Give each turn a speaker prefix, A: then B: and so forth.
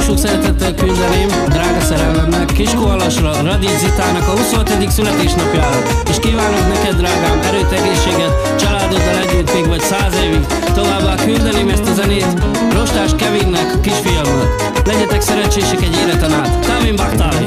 A: sok szeretettel küldeném, drága szerelmemnek, Kis Koalasra, Zitának a 27. születésnapjára, és kívánok neked, drágám, erőt, egészséget, családoddal együtt még vagy száz évig. Továbbá küldeném ezt a zenét Rostás Kevinnek, kisfiamnak. Legyetek szerencsések egy életen át. Kevin Baktáli!